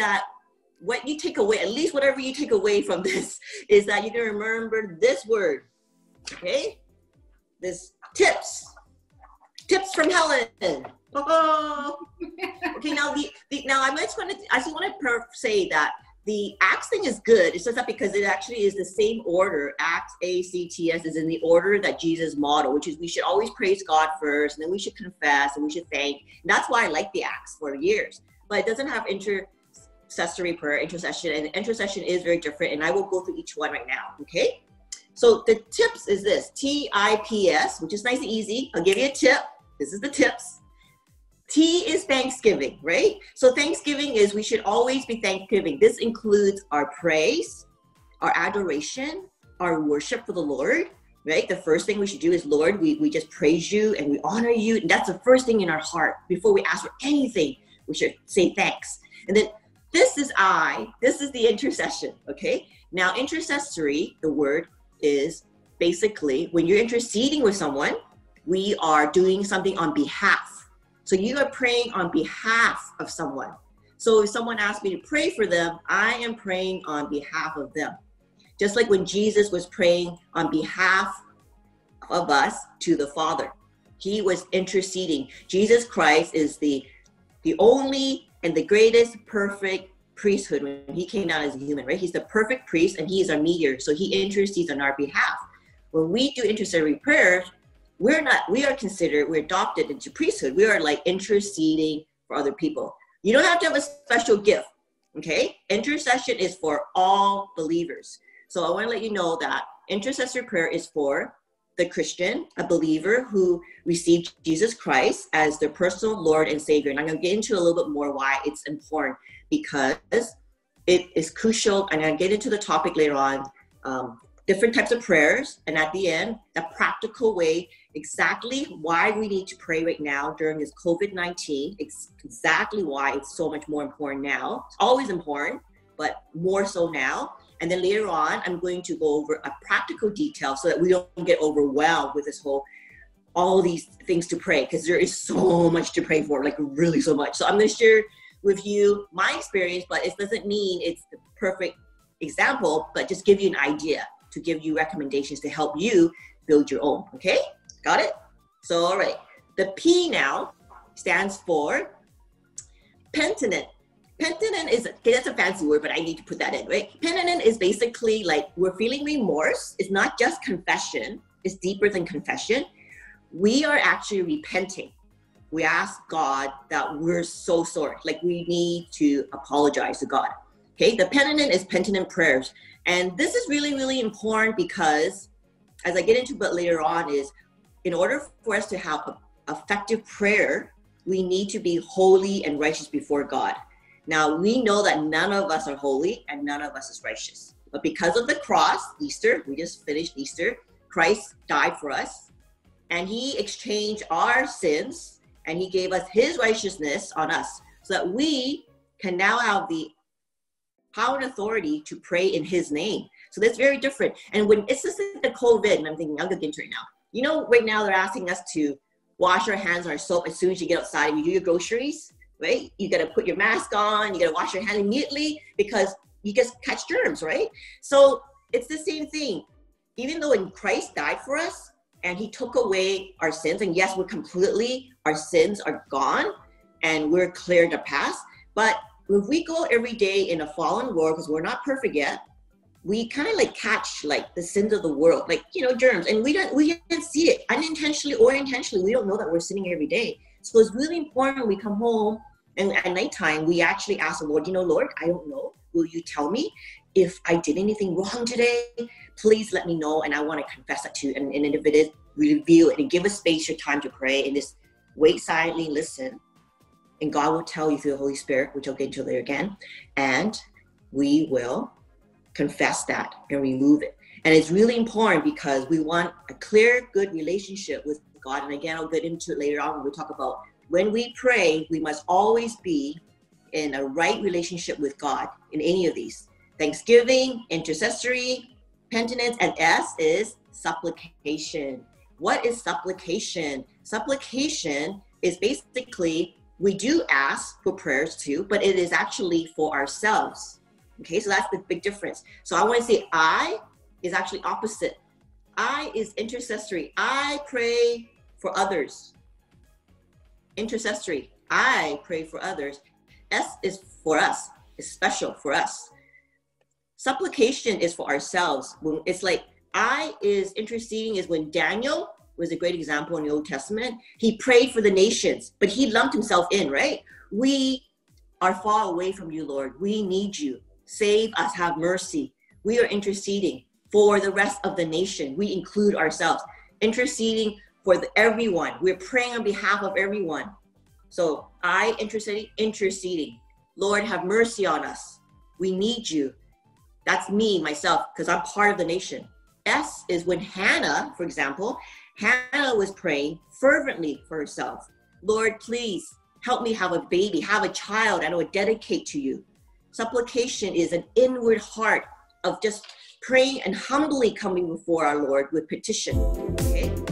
that what you take away, at least whatever you take away from this, is that you're gonna remember this word. Okay? This tips. Tips from Helen. Okay, now the, the now I just want to I just want to say that the acts thing is good. It's just that because it actually is the same order. Acts, A, C, T, S is in the order that Jesus modeled, which is we should always praise God first, and then we should confess, and we should thank. And that's why I like the acts for years. But it doesn't have intercessory prayer, intercession, and intercession is very different. And I will go through each one right now. Okay. So the tips is this T I P S, which is nice and easy. I'll give you a tip. This is the tips. T is Thanksgiving, right? So Thanksgiving is we should always be Thanksgiving. This includes our praise, our adoration, our worship for the Lord, right? The first thing we should do is, Lord, we, we just praise you and we honor you. And that's the first thing in our heart. Before we ask for anything, we should say thanks. And then this is I, this is the intercession, okay? Now, intercessory, the word is basically when you're interceding with someone, we are doing something on behalf so you are praying on behalf of someone. So if someone asks me to pray for them, I am praying on behalf of them. Just like when Jesus was praying on behalf of us to the Father. He was interceding. Jesus Christ is the the only and the greatest perfect priesthood when he came down as a human, right? He's the perfect priest and he is our mediator. So he intercedes on our behalf. When we do intercessory prayers, we're not we are considered we're adopted into priesthood we are like interceding for other people you don't have to have a special gift okay intercession is for all believers so i want to let you know that intercessory prayer is for the christian a believer who received jesus christ as their personal lord and savior and i'm going to get into a little bit more why it's important because it is crucial and i'll get into the topic later on um, different types of prayers and at the end a practical way exactly why we need to pray right now during this COVID 19, exactly why it's so much more important now. It's always important, but more so now. And then later on, I'm going to go over a practical detail so that we don't get overwhelmed with this whole all these things to pray because there is so much to pray for, like really so much. So I'm going to share with you my experience, but it doesn't mean it's the perfect example, but just give you an idea to give you recommendations to help you build your own. Okay? Got it? So, all right. The P now stands for penitent. Penitent is, okay, that's a fancy word, but I need to put that in, right? Penitent is basically like we're feeling remorse. It's not just confession, it's deeper than confession. We are actually repenting. We ask God that we're so sorry, like we need to apologize to God. Okay, the penitent is penitent prayers. And this is really, really important because as I get into but later on, is in order for us to have effective prayer, we need to be holy and righteous before God. Now, we know that none of us are holy and none of us is righteous. But because of the cross, Easter, we just finished Easter, Christ died for us and he exchanged our sins and he gave us his righteousness on us so that we can now have the power and authority to pray in his name. So that's very different. And when it's just like the COVID, and I'm thinking, I'm going to get into it now you know, right now they're asking us to wash our hands on our soap as soon as you get outside and you do your groceries, right? You got to put your mask on, you got to wash your hand immediately because you just catch germs, right? So it's the same thing. Even though when Christ died for us and he took away our sins, and yes, we're completely, our sins are gone and we're cleared the past. But if we go every day in a fallen world, because we're not perfect yet, we kind of like catch like the sins of the world, like you know germs, and we don't we can't see it unintentionally or intentionally. We don't know that we're sinning every day. So it's really important we come home and at nighttime we actually ask the Lord, you know, Lord, I don't know. Will you tell me if I did anything wrong today? Please let me know, and I want to confess that to you. And, and if it is, reveal it and give us space your time to pray and just wait silently, listen, and God will tell you through the Holy Spirit, which I'll get into later again, and we will confess that and remove it. And it's really important because we want a clear, good relationship with God. And again, I'll get into it later on when we talk about when we pray, we must always be in a right relationship with God in any of these. Thanksgiving, intercessory, penitence, and S is supplication. What is supplication? Supplication is basically we do ask for prayers too, but it is actually for ourselves. Okay, so that's the big difference. So I want to say I is actually opposite. I is intercessory. I pray for others. Intercessory. I pray for others. S is for us. It's special for us. Supplication is for ourselves. It's like I is interceding is when Daniel was a great example in the Old Testament. He prayed for the nations, but he lumped himself in, right? We are far away from you, Lord. We need you. Save us, have mercy. We are interceding for the rest of the nation. We include ourselves, interceding for the, everyone. We're praying on behalf of everyone. So I interceding, interceding. Lord, have mercy on us. We need you. That's me, myself, because I'm part of the nation. S is when Hannah, for example, Hannah was praying fervently for herself. Lord, please help me have a baby, have a child, and I will dedicate to you. Supplication is an inward heart of just praying and humbly coming before our Lord with petition. Okay?